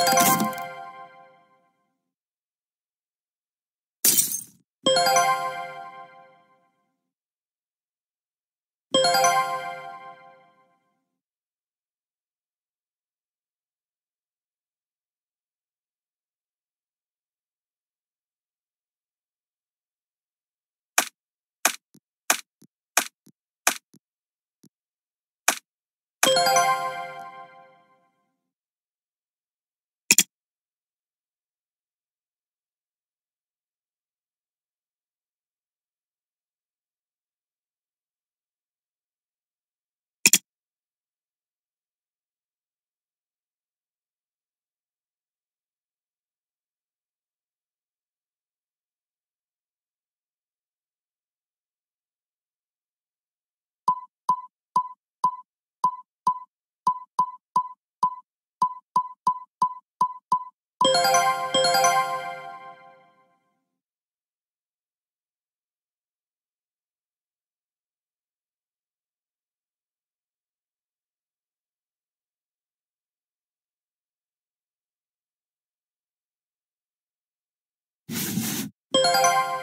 you ピンポーン